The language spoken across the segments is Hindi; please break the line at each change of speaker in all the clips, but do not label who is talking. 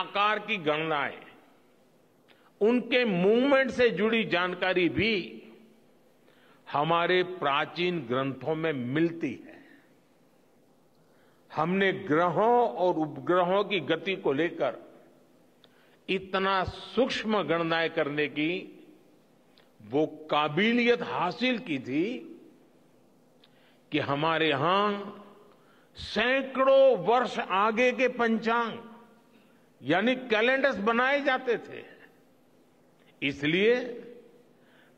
आकार की गणनाएँ, उनके मूवमेंट से जुड़ी जानकारी भी हमारे प्राचीन ग्रंथों में मिलती है। हमने ग्रहों और उपग्रहों की गति को लेकर इतना सूक्ष्म गणनाएँ करने की वो काबिलियत हासिल की थी कि हमारे यहाँ सैकड़ों वर्ष आगे के पंचांग यानी कैलेंडर्स बनाए जाते थे। इसलिए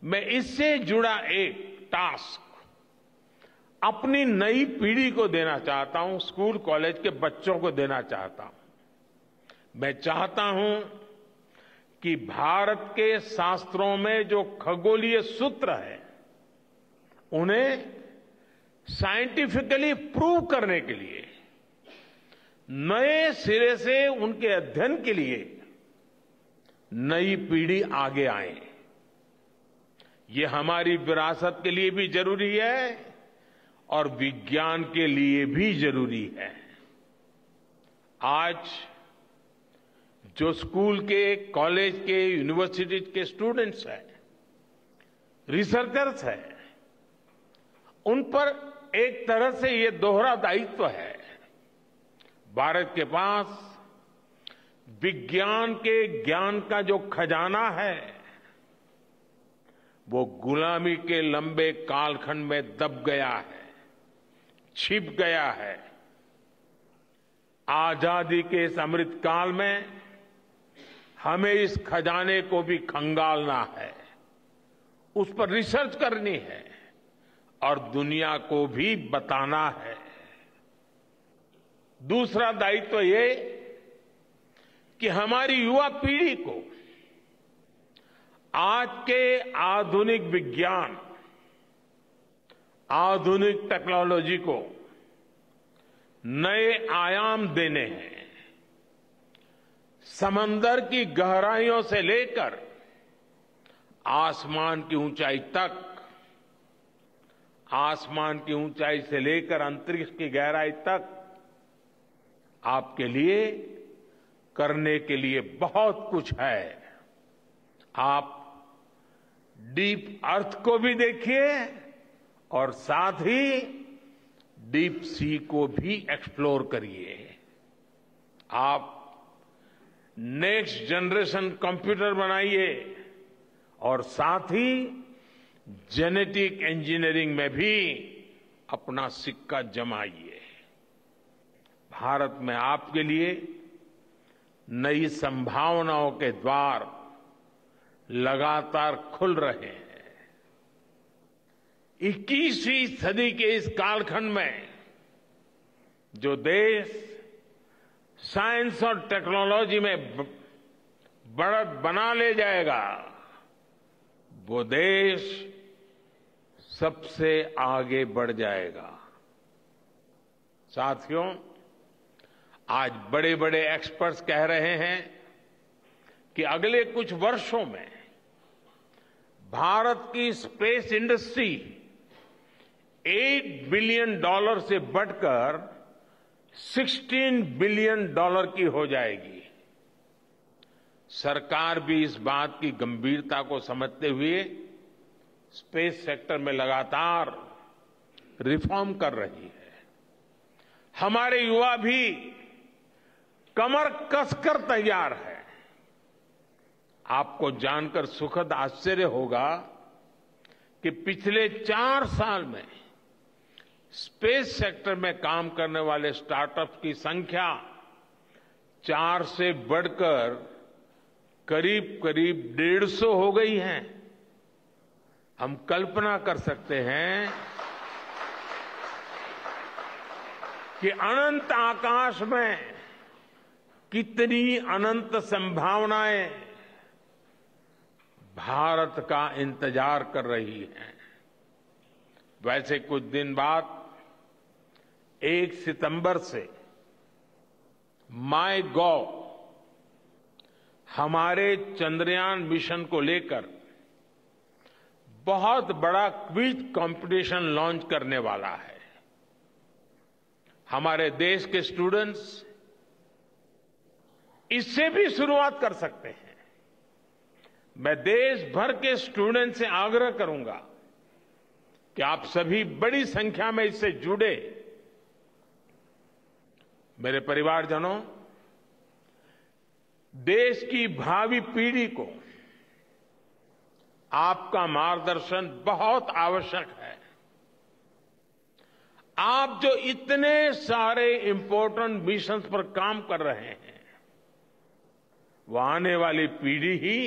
मैं इससे जुड़ा एक टास्क अपनी नई पीढ़ी को देना चाहता हूँ, स्कूल, कॉलेज के बच्चों को देना चाहता हूँ। मैं चाहता हूँ कि भारत के शास्त्रों में जो खगोलीय सूत्र है, उन्हें साइंटिफिकली प्रूव करने के लिए नए सिरे से उनके अध्ययन के लिए नई पीढ़ी आगे आए। ये हमारी विरासत के लिए भी ज़रूरी है और विज्ञान के लिए भी ज़रूरी है। आज जो स्कूल के, कॉलेज के यूनिवर्सिटीज के स्टूडेंट्स हैं, रिसर्चर्स हैं, उन पर एक तरह से ये दोहरा दायित्व है। भारत के पास विज्ञान के ज्ञान का जो खजाना है, वो गुलामी के लंबे कालखंड में दब गया है, छिप गया है। आज़ादी के इस अमृत काल में हमें इस खजाने को भी खंगालना है, उस पर रिसर्च करनी है और दुनिया को भी बताना है। दूसरा दायित्व ये कि हमारी युवा पीढ़ी को आज के आधुनिक विज्ञान, आधुनिक टेक्नोलॉजी को नए आयाम देने हैं। समंदर की गहराइयों से लेकर आसमान की ऊंचाई तक, आसमान की ऊंचाई से लेकर अंतरिक्ष की गहराई तक आपके लिए, करने के लिए बहुत कुछ है। आप डीप अर्थ को भी देखिए और साथ ही डीप सी को भी एक्सप्लोर करिए। आप नेक्स्ट जनरेशन कंप्यूटर बनाइए और साथ ही जेनेटिक इंजीनियरिंग में भी अपना सिक्का जमाइए। भारत में आपके लिए नई संभावनाओं के द्वार लगातार खुल रहे हैं। इक्कीसवीं सदी के इस कालखंड में जो देश साइंस और टेक्नोलॉजी में बढ़त बना ले जाएगा, वो देश सबसे आगे बढ़ जाएगा। साथियों आज बड़े बड़े एक्सपर्ट्स कह रहे हैं कि अगले कुछ वर्षों में भारत की स्पेस इंडस्ट्री 8 बिलियन डॉलर से बढ़कर 16 बिलियन डॉलर की हो जाएगी। सरकार भी इस बात की गंभीरता को समझते हुए स्पेस सेक्टर में लगातार रिफॉर्म कर रही है। हमारे युवा भी कमर कसकर तैयार है। आपको जानकर सुखद आश्चर्य होगा कि पिछले चार साल में स्पेस सेक्टर में काम करने वाले स्टार्टअप की संख्या चार से बढ़कर करीब करीब डेढ़ सौ हो गई है। हम कल्पना कर सकते हैं कि अनंत आकाश में कितनी अनंत संभावनाएँ भारत का इंतज़ार कर रही हैं। वैसे कुछ दिन बाद, एक सितंबर से माई गॉव, हमारे चंद्रयान मिशन को लेकर, बहुत बड़ा क्विज कंपटीशन लॉन्च करने वाला है। हमारे देश के स्टूडेंट्स इससे भी शुरुआत कर सकते हैं। मैं देश भर के स्टूडेंट से आग्रह करूँगा कि आप सभी बड़ी संख्या में इससे जुड़े। मेरे परिवारजनों, देश की भावी पीढ़ी को आपका मार्गदर्शन बहुत आवश्यक है। आप जो इतने सारे इंपॉर्टेंट मिशंस पर काम कर रहे हैं वो आने वाली पीढ़ी ही